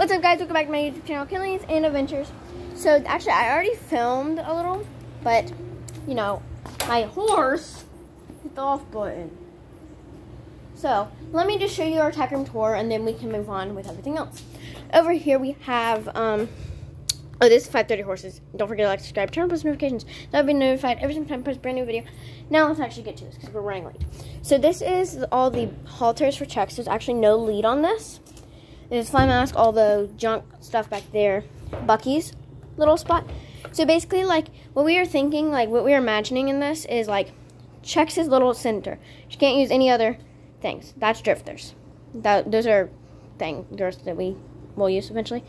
What's up guys, welcome back to my YouTube channel, Killings and Adventures. So actually I already filmed a little, but you know, my horse hit the off button. So let me just show you our tack room tour and then we can move on with everything else. Over here we have, um, oh this is 530 horses. Don't forget to like, subscribe, turn on post notifications. That'll be notified every single time I post a brand new video. Now let's actually get to this because we're running late. So this is all the halters for Chex. There's actually no lead on this. There's fly mask, all the junk stuff back there. Bucky's little spot. So basically, like, what we are thinking, like, what we are imagining in this is, like, Chex his little center. She can't use any other things. That's drifters. That Those are things that we will use eventually.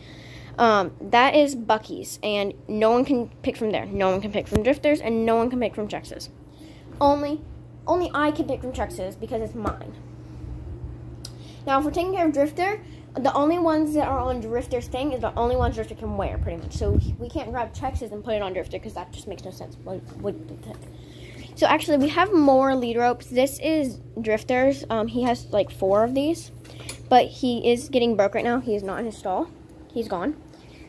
Um, that is Bucky's, and no one can pick from there. No one can pick from drifters, and no one can pick from Chex's. Only, only I can pick from Chex's because it's mine. Now, if we're taking care of drifter, the only ones that are on Drifter's thing is the only ones Drifter can wear, pretty much. So we can't grab Chex's and put it on Drifter because that just makes no sense. So actually, we have more lead ropes. This is Drifter's. Um, he has like four of these, but he is getting broke right now. He is not in his stall. He's gone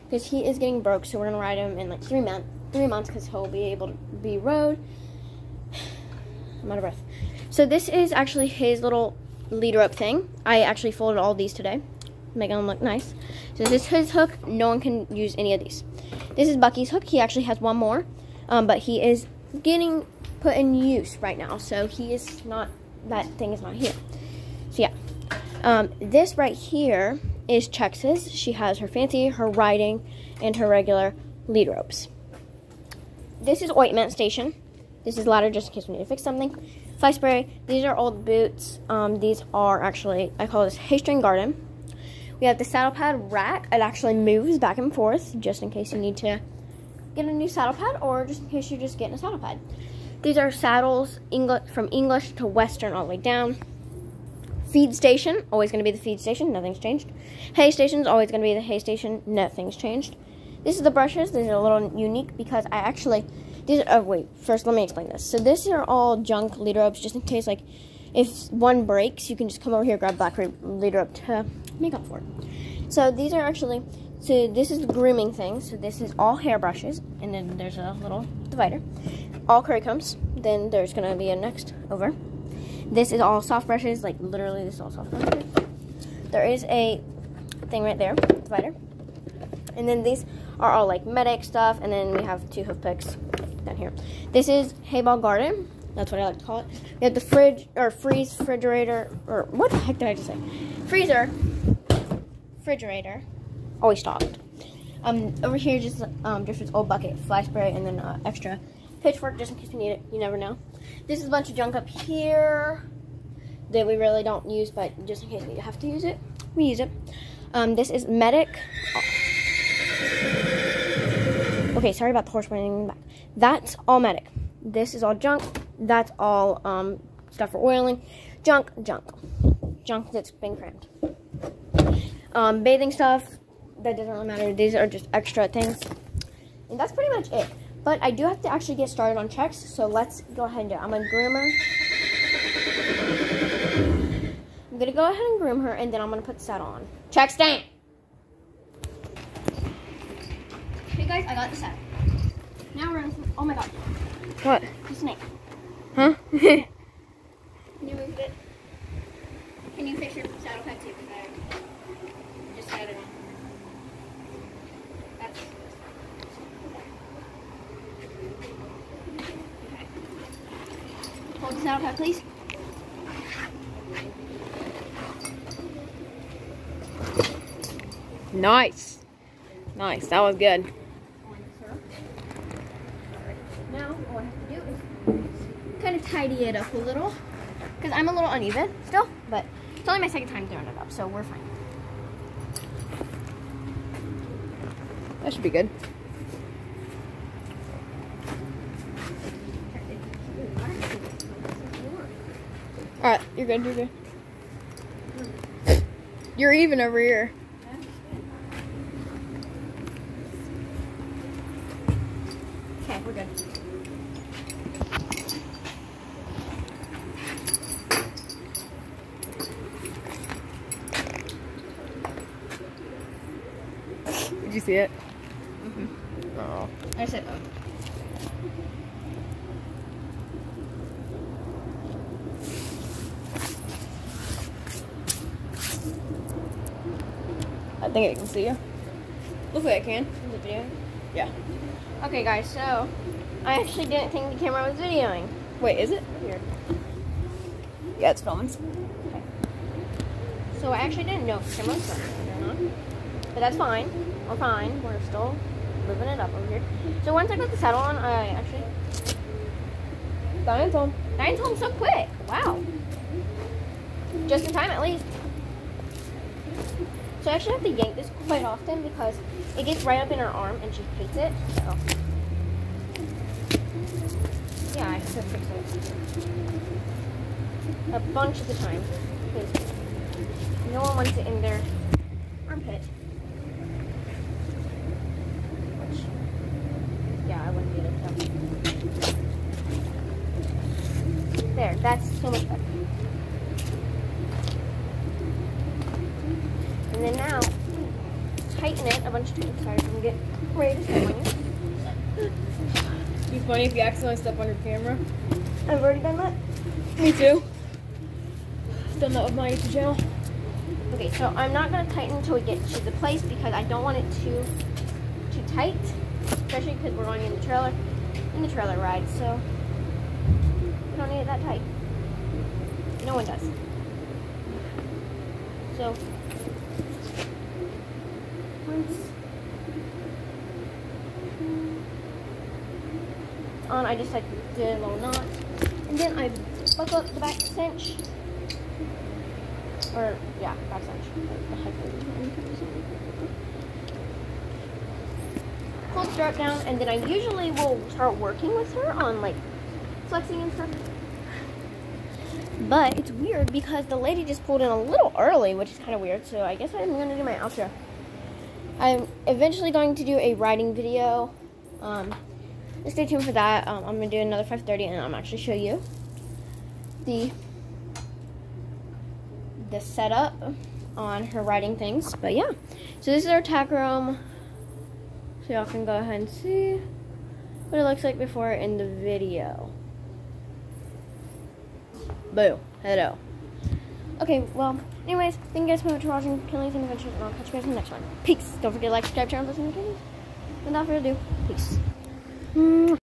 because he is getting broke. So we're gonna ride him in like three months. Three months because he'll be able to be rode. I'm out of breath. So this is actually his little lead rope thing. I actually folded all these today make them look nice. So this is his hook. No one can use any of these. This is Bucky's hook. He actually has one more, um, but he is getting put in use right now. So he is not, that thing is not here. So yeah. Um, this right here is Chex's. She has her fancy, her riding, and her regular lead ropes. This is ointment station. This is ladder just in case we need to fix something. Fly spray. These are old boots. Um, these are actually, I call this Haystring Garden. We have the saddle pad rack. It actually moves back and forth just in case you need to get a new saddle pad or just in case you're just getting a saddle pad. These are saddles English, from English to Western all the way down. Feed station, always going to be the feed station, nothing's changed. Hay station is always going to be the hay station, nothing's changed. This is the brushes. These are a little unique because I actually, these oh wait, first let me explain this. So these are all junk lead ropes just in case like if one breaks, you can just come over here, grab black lead up to make up for it. So these are actually, so this is the grooming thing. So this is all hair brushes, and then there's a little divider. All curry combs. Then there's gonna be a next over. This is all soft brushes, like literally this is all soft brushes. There is a thing right there, divider. And then these are all like medic stuff, and then we have two hoof picks down here. This is Hayball Garden. That's what I like to call it. We have the fridge, or freeze refrigerator, or what the heck did I just say? Freezer, refrigerator, always stocked. Um, over here, just um, just this old bucket, fly spray, and then uh, extra pitchfork just in case we need it. You never know. This is a bunch of junk up here that we really don't use, but just in case we have to use it, we use it. Um, this is Medic. Okay, sorry about the horse running back. That's all Medic. This is all junk. That's all um, stuff for oiling. Junk, junk. Junk that's been crammed. Um, bathing stuff, that doesn't really matter. These are just extra things. And that's pretty much it. But I do have to actually get started on Chex, so let's go ahead and do it. I'm going to groom her. I'm going to go ahead and groom her, and then I'm going to put the saddle on. Check stand! Hey guys, I got the saddle. Now we're in, oh my god. What? The snake. Huh? Can you move it? Can you fix your saddle pad too? I just had it on. That's okay. Hold the saddle pad, please. Nice. Nice. That was good. Now, all I have to do is kind of tidy it up a little. Because I'm a little uneven still, but it's only my second time throwing it up, so we're fine. That should be good. Alright, you're good, you're good. You're even over here. See it? Mm-hmm. Oh. I said, oh. I think it can see you. Looks like it can. Is it videoing? Yeah. Okay, guys, so I actually didn't think the camera was videoing. Wait, is it? Weird. Yeah, it's filming. Okay. So I actually didn't know if the camera was filming or not. But that's fine. We're fine. We're still living it up over here. So once I got the saddle on, I actually Diane's home. Diane's home so quick. Wow. Just in time, at least. So I actually have to yank this quite often because it gets right up in her arm and she hates it. So yeah, I have to fix it a bunch of the time. because No one wants it in their armpit. Which, yeah, I wouldn't get it. So. There, that's so much better. And then now, tighten it a bunch of times. Sorry, I'm get ready to step on you. Be funny if you accidentally step on your camera. I've already done that. Me too. Done that with my YouTube channel. Okay, so I'm not gonna tighten until we get to the place because I don't want it too too tight, especially because we're going in the trailer, in the trailer ride. So we don't need it that tight. No one does. So once on, I just like did a little knot, and then I buckle up the back cinch. Or, yeah, back cinch. Pull strap down, and then I usually will start working with her on, like, flexing and stuff. But it's weird because the lady just pulled in a little early, which is kind of weird. So I guess I'm going to do my outro. I'm eventually going to do a riding video. Um, stay tuned for that. Um, I'm going to do another 530 and I'm actually show you the the setup on her riding things. But yeah, so this is our tack room. So y'all can go ahead and see what it looks like before in the video. Boo. Hello. Okay, well, anyways, thank you guys so much for watching Kinley's Adventures, and I'll catch you guys in the next one. Peace. Don't forget to like, subscribe, share, and listen to Kinley's. Without further ado, peace. Mm.